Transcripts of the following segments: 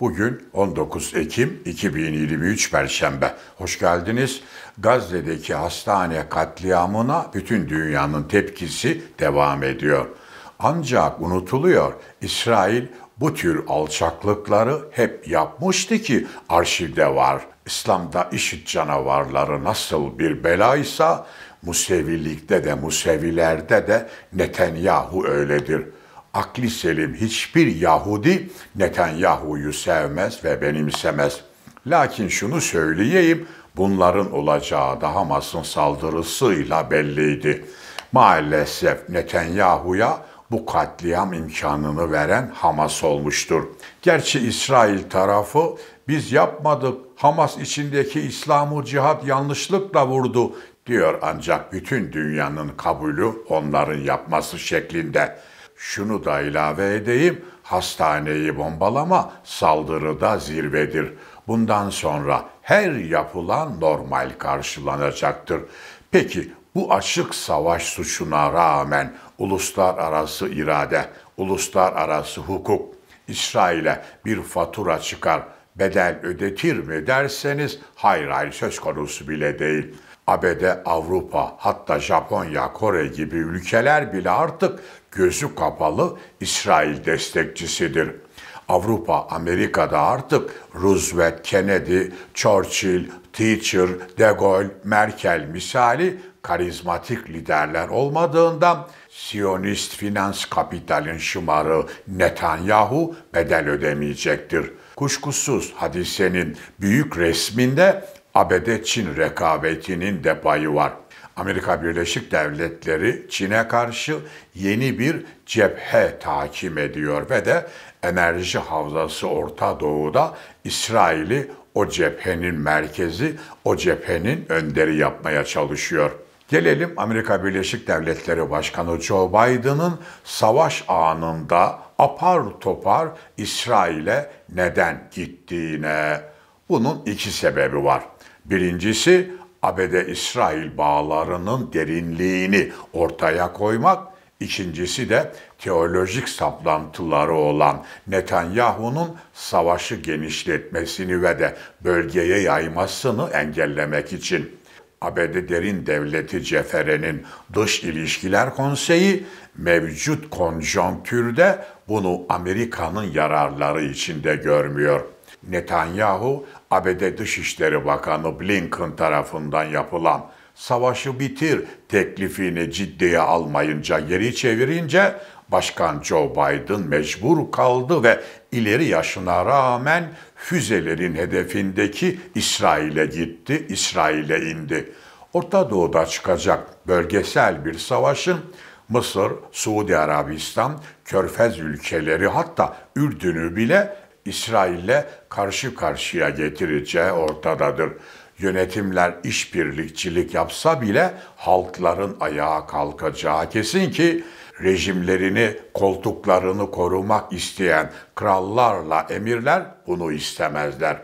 Bugün 19 Ekim 2023 Perşembe. Hoş geldiniz. Gazze'deki hastane katliamına bütün dünyanın tepkisi devam ediyor. Ancak unutuluyor. İsrail bu tür alçaklıkları hep yapmıştı ki arşivde var. İslam'da işit canavarları nasıl bir belaysa Musevilikte de Musevilerde de Netanyahu öyledir. Akli selim hiçbir Yahudi Netanyahu'yu sevmez ve benimsemez. Lakin şunu söyleyeyim, bunların olacağı da Hamas'ın saldırısıyla belliydi. Maalesef Netanyahu'ya bu katliam imkanını veren Hamas olmuştur. Gerçi İsrail tarafı biz yapmadık, Hamas içindeki İslam'ı cihat yanlışlıkla vurdu diyor ancak bütün dünyanın kabulü onların yapması şeklinde. Şunu da ilave edeyim, hastaneyi bombalama saldırıda zirvedir. Bundan sonra her yapılan normal karşılanacaktır. Peki bu açık savaş suçuna rağmen uluslararası irade, uluslararası hukuk İsrail'e bir fatura çıkar, bedel ödetir mi derseniz hayır hayır söz konusu bile değil. ABD, Avrupa, hatta Japonya, Kore gibi ülkeler bile artık gözü kapalı İsrail destekçisidir. Avrupa, Amerika'da artık Roosevelt, Kennedy, Churchill, Thatcher, De Gaulle, Merkel misali karizmatik liderler olmadığından Siyonist finans kapitalin şımarı Netanyahu bedel ödemeyecektir. Kuşkusuz hadisenin büyük resminde ABD-Çin rekabetinin de payı var. Amerika Birleşik Devletleri Çin'e karşı yeni bir cephe takim ediyor ve de enerji havzası Orta Doğu'da İsrail'i o cephenin merkezi, o cephenin önderi yapmaya çalışıyor. Gelelim Amerika Birleşik Devletleri Başkanı Joe Biden'ın savaş anında apar topar İsrail'e neden gittiğine. Bunun iki sebebi var. Birincisi ABD-İsrail bağlarının derinliğini ortaya koymak, İkincisi de teolojik saplantıları olan Netanyahu'nun savaşı genişletmesini ve de bölgeye yaymasını engellemek için. ABD Derin Devleti Cefere'nin Dış İlişkiler Konseyi mevcut konjonktürde bunu Amerika'nın yararları içinde görmüyor. Netanyahu, ABD Dışişleri Bakanı Blinken tarafından yapılan savaşı bitir teklifini ciddiye almayınca geri çevirince Başkan Joe Biden mecbur kaldı ve ileri yaşına rağmen füzelerin hedefindeki İsrail'e gitti, İsrail'e indi. Orta Doğu'da çıkacak bölgesel bir savaşın Mısır, Suudi Arabistan, Körfez ülkeleri hatta Ürdün'ü bile İsrail'le karşı karşıya getireceği ortadadır. Yönetimler işbirlikçilik yapsa bile halkların ayağa kalkacağı kesin ki rejimlerini, koltuklarını korumak isteyen krallarla emirler bunu istemezler.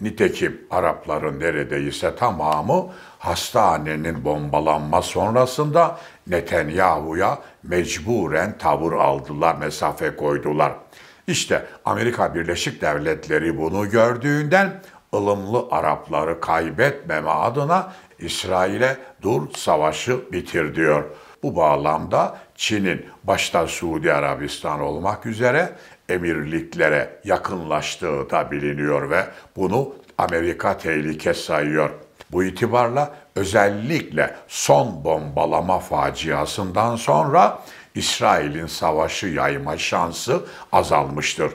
Nitekim Arapların neredeyse tamamı hastanenin bombalanma sonrasında Netanyahu'ya mecburen tavır aldılar, mesafe koydular. İşte Amerika Birleşik Devletleri bunu gördüğünden ılımlı Arapları kaybetmeme adına İsrail'e dur savaşı bitir diyor. Bu bağlamda Çin'in başta Suudi Arabistan olmak üzere emirliklere yakınlaştığı da biliniyor ve bunu Amerika tehlike sayıyor. Bu itibarla özellikle son bombalama faciasından sonra İsrail'in savaşı yayma şansı azalmıştır.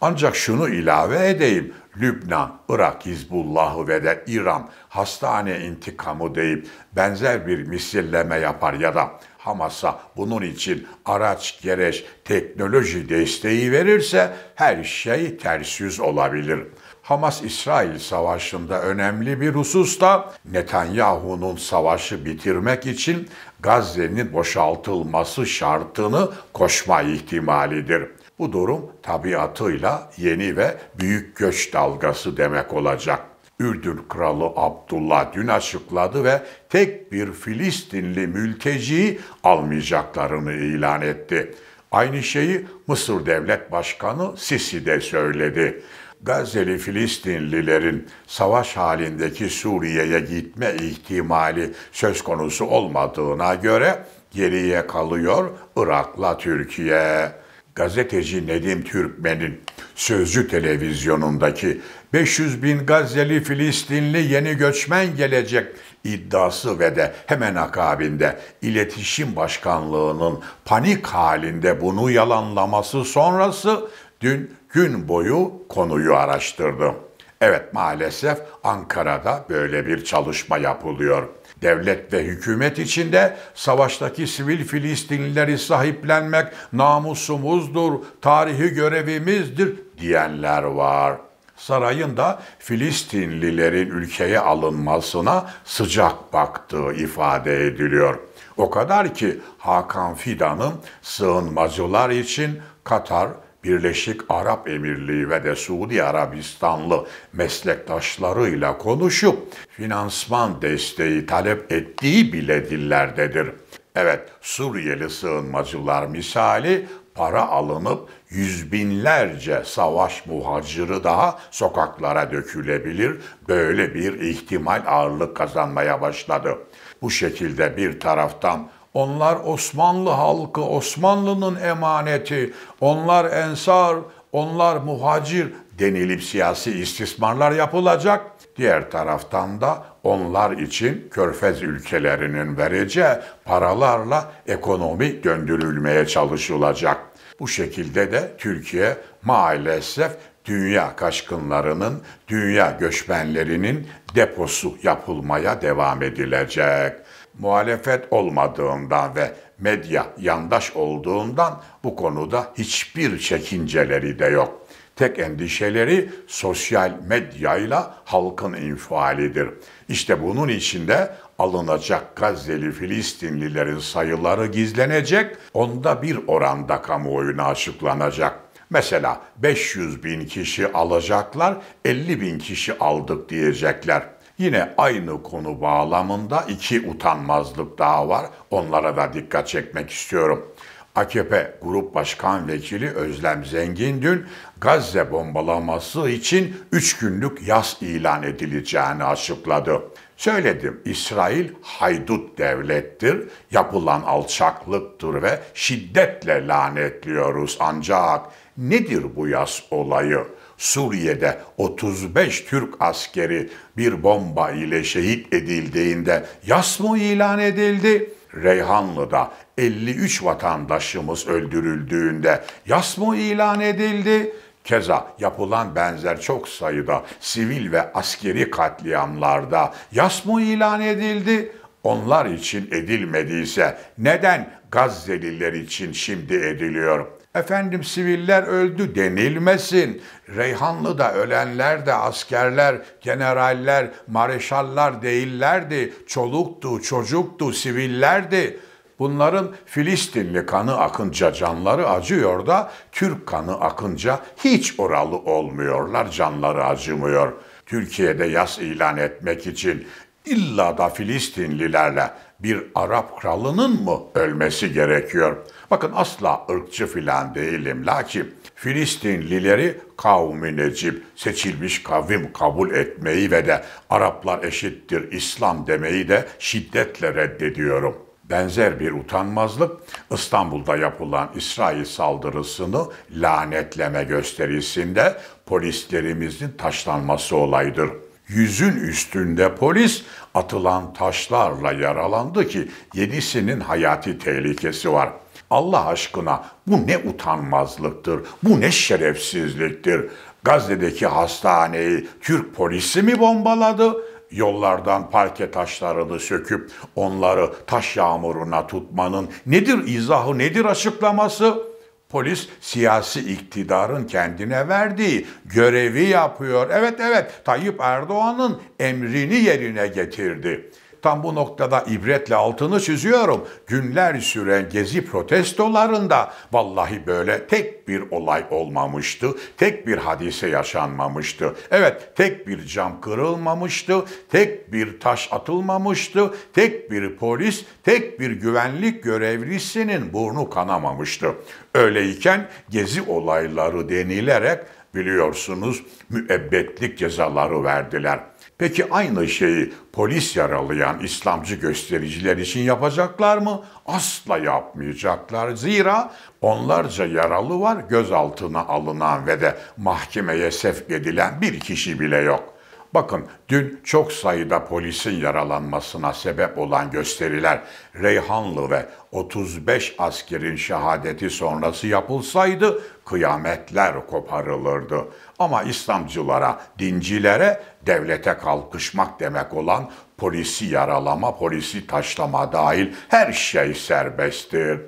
Ancak şunu ilave edeyim. Lübnan, Irak, Hizbullah'ı ve de İran hastane intikamı deyip benzer bir misilleme yapar ya da Hamas'a bunun için araç, gereç, teknoloji desteği verirse her şey ters yüz olabilir. Hamas-İsrail savaşında önemli bir hususta Netanyahu'nun savaşı bitirmek için Gazze'nin boşaltılması şartını koşma ihtimalidir. Bu durum tabiatıyla yeni ve büyük göç dalgası demek olacak. Ürdün Kralı Abdullah dün açıkladı ve tek bir Filistinli mülteciyi almayacaklarını ilan etti. Aynı şeyi Mısır Devlet Başkanı Sisi de söyledi. Gazze'li Filistinlilerin savaş halindeki Suriye'ye gitme ihtimali söz konusu olmadığına göre geriye kalıyor Irak'la Türkiye. Gazeteci Nedim Türkmen'in Sözcü televizyonundaki 500 bin Gazze'li Filistinli yeni göçmen gelecek iddiası ve de hemen akabinde iletişim başkanlığının panik halinde bunu yalanlaması sonrası dün gün boyu konuyu araştırdım. Evet maalesef Ankara'da böyle bir çalışma yapılıyor. Devlet ve hükümet içinde savaştaki sivil Filistinlileri sahiplenmek namusumuzdur, tarihi görevimizdir diyenler var. Sarayın da Filistinlilerin ülkeye alınmasına sıcak baktığı ifade ediliyor. O kadar ki Hakan Fidan'ın sığınmacılar için Katar, Birleşik Arap Emirliği ve de Suudi Arabistanlı meslektaşlarıyla konuşup finansman desteği talep ettiği bile dillerdedir. Evet, Suriyeli sığınmacılar misali para alınıp yüz binlerce savaş muhaciri daha sokaklara dökülebilir. Böyle bir ihtimal ağırlık kazanmaya başladı. Bu şekilde bir taraftan onlar Osmanlı halkı, Osmanlı'nın emaneti, onlar ensar, onlar muhacir denilip siyasi istismarlar yapılacak. Diğer taraftan da onlar için körfez ülkelerinin vereceği paralarla ekonomi döndürülmeye çalışılacak. Bu şekilde de Türkiye maalesef dünya kaşkınlarının, dünya göçmenlerinin deposu yapılmaya devam edilecek. Muhalefet olmadığından ve medya yandaş olduğundan bu konuda hiçbir çekinceleri de yok. Tek endişeleri sosyal medyayla halkın infialidir. İşte bunun içinde alınacak Gazze'li Filistinlilerin sayıları gizlenecek, onda bir oranda kamuoyuna açıklanacak. Mesela 500 bin kişi alacaklar, 50 bin kişi aldık diyecekler. Yine aynı konu bağlamında iki utanmazlık daha var. Onlara da dikkat çekmek istiyorum. AKP Grup Başkan Vekili Özlem Zengin dün Gazze bombalaması için 3 günlük yas ilan edileceğini açıkladı. Söyledim İsrail haydut devlettir, yapılan alçaklıktır ve şiddetle lanetliyoruz ancak nedir bu yas olayı? Suriye'de 35 Türk askeri bir bomba ile şehit edildiğinde yas mı ilan edildi? Reyhanlı'da 53 vatandaşımız öldürüldüğünde yas mı ilan edildi? Keza yapılan benzer çok sayıda sivil ve askeri katliamlarda yas mı ilan edildi? Onlar için edilmediyse neden Gazze'liler için şimdi ediliyor? Efendim siviller öldü denilmesin. Reyhanlı'da ölenler de askerler, generaller, mareşallar değillerdi. Çoluktu, çocuktu, sivillerdi. Bunların Filistinli kanı akınca canları acıyor da Türk kanı akınca hiç oralı olmuyorlar, canları acımıyor. Türkiye'de yas ilan etmek için illa da Filistinlilerle bir Arap kralının mı ölmesi gerekiyor? Bakın asla ırkçı filan değilim. Lakin Filistinlileri kavmi necip, seçilmiş kavim kabul etmeyi ve de Araplar eşittir İslam demeyi de şiddetle reddediyorum. Benzer bir utanmazlık İstanbul'da yapılan İsrail saldırısını lanetleme gösterisinde polislerimizin taşlanması olaydır. Yüzün üstünde polis atılan taşlarla yaralandı ki yedisinin hayati tehlikesi var. Allah aşkına bu ne utanmazlıktır, bu ne şerefsizliktir. Gazze'deki hastaneyi Türk polisi mi bombaladı? Yollardan parke taşlarını söküp onları taş yağmuruna tutmanın nedir izahı, nedir açıklaması? Polis siyasi iktidarın kendine verdiği görevi yapıyor. Evet evet Tayyip Erdoğan'ın emrini yerine getirdi. Tam bu noktada ibretle altını çiziyorum. Günler süren gezi protestolarında vallahi böyle tek bir olay olmamıştı. Tek bir hadise yaşanmamıştı. Evet tek bir cam kırılmamıştı. Tek bir taş atılmamıştı. Tek bir polis, tek bir güvenlik görevlisinin burnu kanamamıştı. Öyleyken gezi olayları denilerek biliyorsunuz müebbetlik cezaları verdiler. Peki aynı şeyi polis yaralayan İslamcı göstericiler için yapacaklar mı? Asla yapmayacaklar. Zira onlarca yaralı var gözaltına alınan ve de mahkemeye sevk edilen bir kişi bile yok. Bakın dün çok sayıda polisin yaralanmasına sebep olan gösteriler Reyhanlı ve 35 askerin şehadeti sonrası yapılsaydı kıyametler koparılırdı. Ama İslamcılara, dincilere devlete kalkışmak demek olan polisi yaralama, polisi taşlama dahil her şey serbesttir.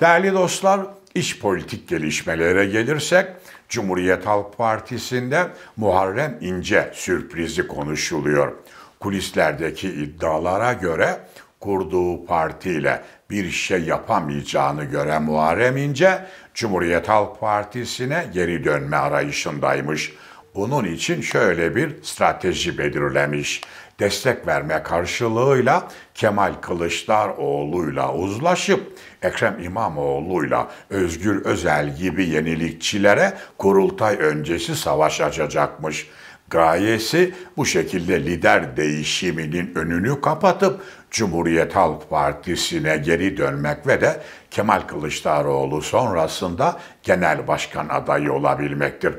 Değerli dostlar, iç politik gelişmelere gelirsek Cumhuriyet Halk Partisi'nde Muharrem İnce sürprizi konuşuluyor. Kulislerdeki iddialara göre kurduğu partiyle bir şey yapamayacağını gören Muharrem İnce, Cumhuriyet Halk Partisi'ne geri dönme arayışındaymış. Bunun için şöyle bir strateji belirlemiş. Destek verme karşılığıyla Kemal Kılıçdaroğlu'yla uzlaşıp Ekrem İmamoğlu'yla Özgür Özel gibi yenilikçilere kurultay öncesi savaş açacakmış. Gayesi bu şekilde lider değişiminin önünü kapatıp Cumhuriyet Halk Partisi'ne geri dönmek ve de Kemal Kılıçdaroğlu sonrasında genel başkan adayı olabilmektir.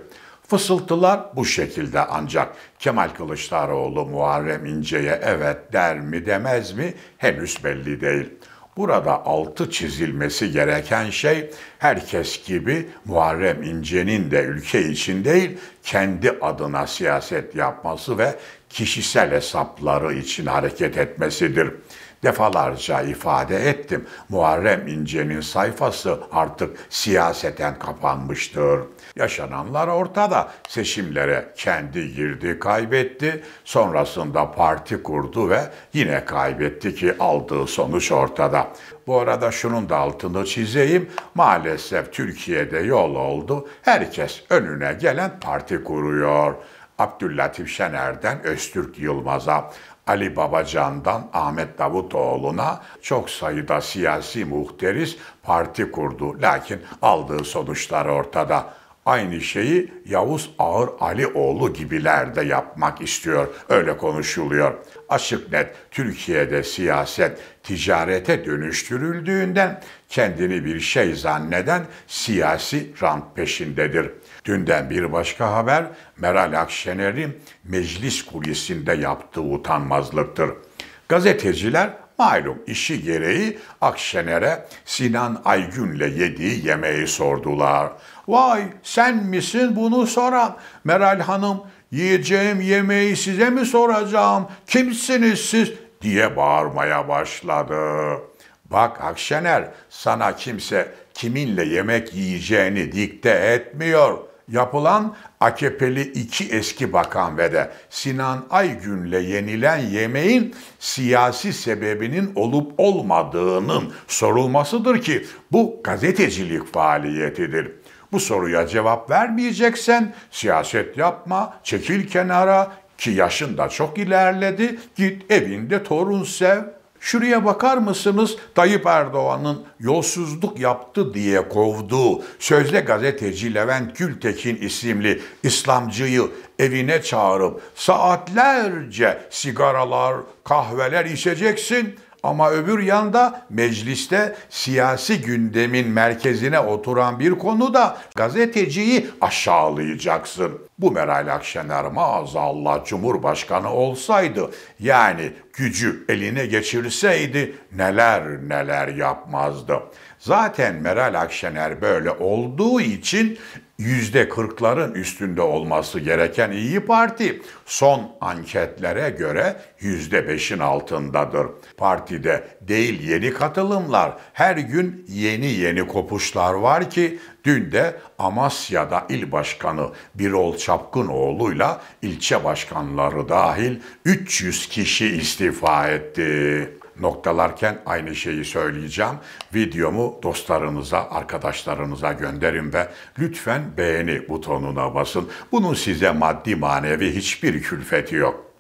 Fısıltılar bu şekilde ancak Kemal Kılıçdaroğlu Muharrem İnce'ye evet der mi demez mi henüz belli değil. Burada altı çizilmesi gereken şey herkes gibi Muharrem İnce'nin de ülke için değil kendi adına siyaset yapması ve kişisel hesapları için hareket etmesidir. Defalarca ifade ettim. Muharrem İnce'nin sayfası artık siyaseten kapanmıştır. Yaşananlar ortada. Seçimlere kendi girdi, kaybetti. Sonrasında parti kurdu ve yine kaybetti ki aldığı sonuç ortada. Bu arada şunun da altını çizeyim. Maalesef Türkiye'de yol oldu. Herkes önüne gelen parti kuruyor. Abdüllatif Şener'den Öztürk Yılmaz'a, Ali Babacan'dan Ahmet Davutoğlu'na çok sayıda siyasi muhteris parti kurdu. Lakin aldığı sonuçlar ortada. Aynı şeyi Yavuz Ağır Alioğlu gibiler de yapmak istiyor. Öyle konuşuluyor. Açık net Türkiye'de siyaset ticarete dönüştürüldüğünden kendini bir şey zanneden siyasi rant peşindedir. Dünden bir başka haber Meral Akşener'in meclis kulisinde yaptığı utanmazlıktır. Gazeteciler malum işi gereği Akşener'e Sinan Aygün'le yediği yemeği sordular. Vay sen misin bunu soran? Meral Hanım yiyeceğim yemeği size mi soracağım? Kimsiniz siz? diye bağırmaya başladı. Bak Akşener sana kimse kiminle yemek yiyeceğini dikte etmiyor.'' yapılan AKP'li iki eski bakan ve de Sinan Aygün'le yenilen yemeğin siyasi sebebinin olup olmadığının sorulmasıdır ki bu gazetecilik faaliyetidir. Bu soruya cevap vermeyeceksen siyaset yapma, çekil kenara ki yaşın da çok ilerledi, git evinde torun sev, Şuraya bakar mısınız? Tayyip Erdoğan'ın yolsuzluk yaptı diye kovduğu sözde gazeteci Levent Gültekin isimli İslamcıyı evine çağırıp saatlerce sigaralar, kahveler içeceksin ama öbür yanda mecliste siyasi gündemin merkezine oturan bir konuda gazeteciyi aşağılayacaksın. Bu Meral Akşener maazallah Cumhurbaşkanı olsaydı yani gücü eline geçirseydi neler neler yapmazdı. Zaten Meral Akşener böyle olduğu için yüzde kırkların üstünde olması gereken İyi Parti son anketlere göre yüzde beşin altındadır. Partide değil yeni katılımlar, her gün yeni yeni kopuşlar var ki dün de Amasya'da il başkanı Birol Çapkınoğlu'yla ilçe başkanları dahil 300 kişi istifa etti noktalarken aynı şeyi söyleyeceğim. Videomu dostlarınıza, arkadaşlarınıza gönderin ve lütfen beğeni butonuna basın. Bunun size maddi manevi hiçbir külfeti yok.